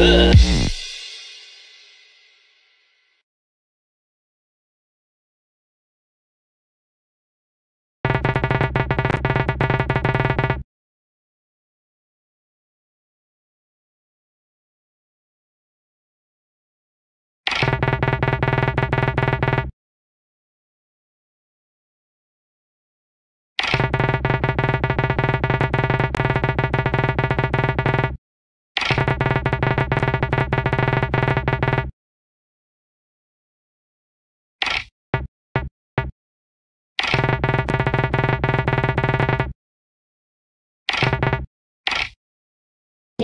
Ugh.